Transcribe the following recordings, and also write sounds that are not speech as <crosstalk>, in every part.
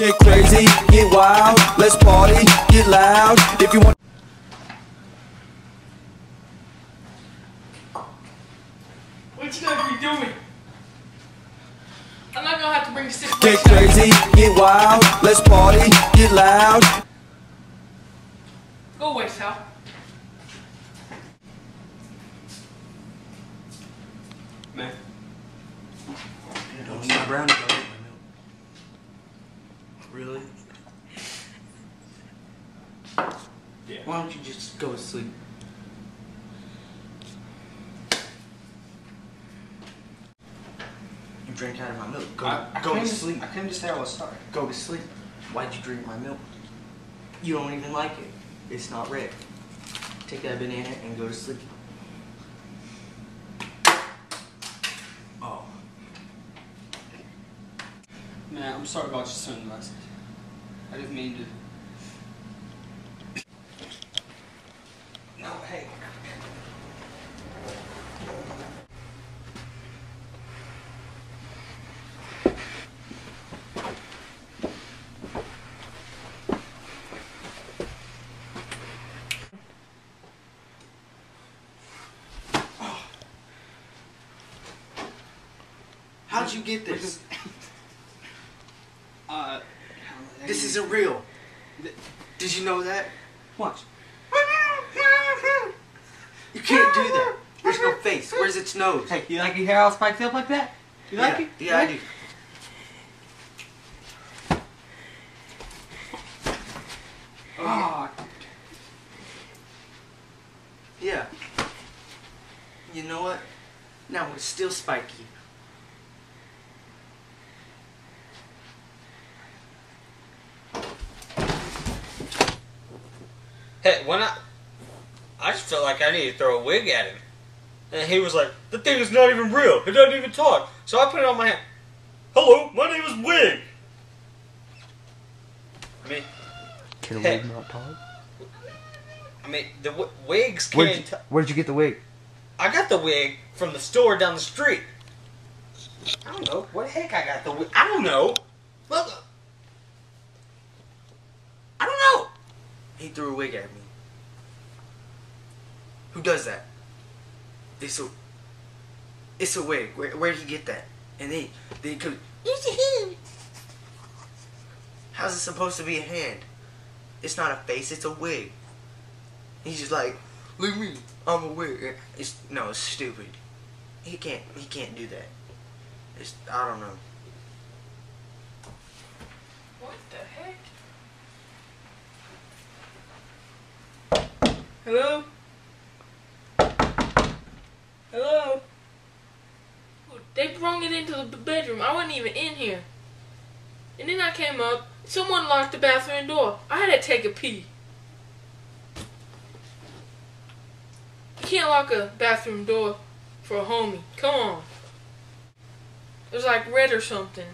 Get crazy, get wild, let's party, get loud. If you want. What you gonna be doing? I'm not gonna have to bring six Get crazy, get wild, let's party, get loud. Go away, Sal. Man. Don't eat my brownie, don't eat my milk. Really? Yeah. Why don't you just go to sleep? You drank out of my milk. Go, I, I go to sleep. I came to say I was sorry. Go to sleep. Why'd you drink my milk? You don't even like it. It's not red. Take that banana and go to sleep. Oh. Man, I'm sorry about your sunglasses. I didn't mean to. No, hey. How'd you get this? <laughs> Uh, This isn't real. Did you know that? Watch. You can't do that. There's no face. Where's its nose? Hey, you like your hair all spiked up like that? You like yeah, it? Yeah, I do. Oh, Yeah. You know what? Now it's still spiky. Hey, when I, I just felt like I needed to throw a wig at him, and he was like, "The thing is not even real. It doesn't even talk." So I put it on my hand. Hello, my name is Wig. I mean, Can a wig not talk? I mean, the w- wigs Where'd can't. you, where'd you get the wig? I got the wig from the store down the street. I don't know. What the heck I got the wig? I don't know. Look. I don't know. He threw a wig at me. Who does that? It's a. It's a wig. Where where'd he get that? And they they could. It's a hand. How's it supposed to be a hand? It's not a face. It's a wig. He's just like, look me. I'm a wig. It's no. It's stupid. He can't. He can't do that. It's. I don't know. What the heck? Hello? They brung it into the bedroom. I wasn't even in here. And then I came up. Someone locked the bathroom door. I had to take a pee. You can't lock a bathroom door for a homie. Come on. It was like red or something.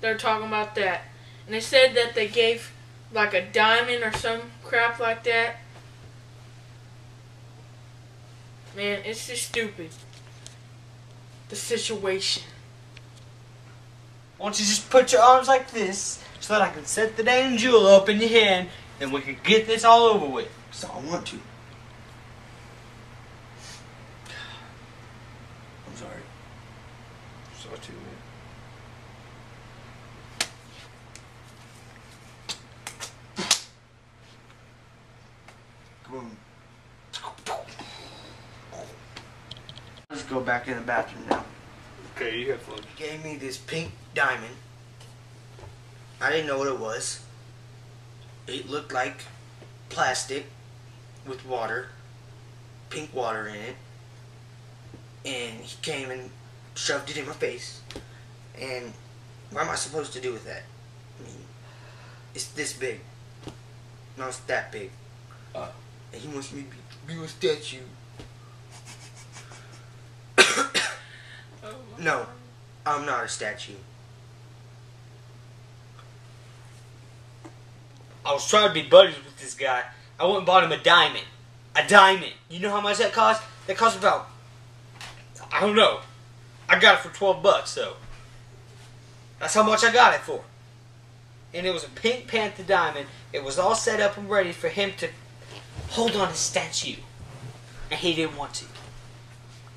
They're talking about that. And they said that they gave like a diamond or some crap like that. Man, it's just stupid. The situation. Why don't you just put your arms like this so that I can set the damn jewel up in your hand and we can get this all over with? So I want to. I'm sorry. So too, man. Let's go back in the bathroom. Okay, you have fun. He gave me this pink diamond. I didn't know what it was. It looked like plastic with water, pink water in it. And he came and shoved it in my face. And what am I supposed to do with that? I mean, it's this big. No, it's that big. Uh. and he wants me to be, be a statue. No, I'm not a statue. I was trying to be buddies with this guy. I went and bought him a diamond. A diamond. You know how much that cost? That cost about. I don't know. I got it for 12 bucks, though. That's how much I got it for. and it was a Pink Panther diamond. It was all set up and ready for him to hold on his statue. And he didn't want to.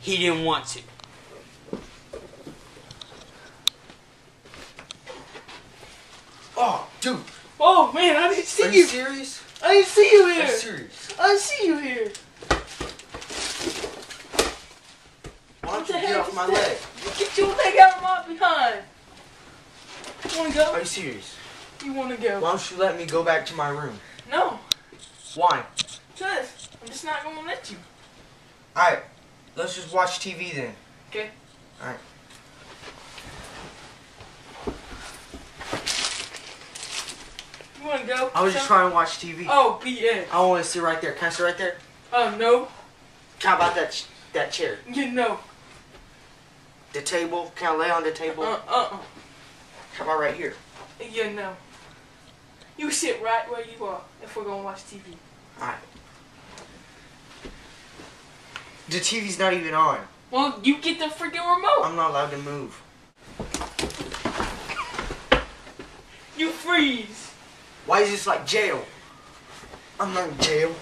He didn't want to. Oh, dude, Oh man, I didn't see are you. you serious? I didn't see you Are here. you serious? I didn't see you here. Why What don't the you get off my that? leg? Get your leg out of my behind. You wanna go? Are you serious? You wanna go? Why don't you let me go back to my room? No, Why? cause I'm just not gonna let you. Alright, let's just watch TV then. Okay. Alright. Wanna go? I was just trying to watch TV. Oh, be BS. I want to sit right there. Can I sit right there? Oh no, How about that ch- that chair? you know. The table? Can I lay on the table? Uh uh How about right here? uh. You know. You sit right where you are if we're gonna watch TV. Alright. The TV's not even on. Well, you get the freaking remote. I'm not allowed to move. You freeze. Why is this like jail? I'm not in jail.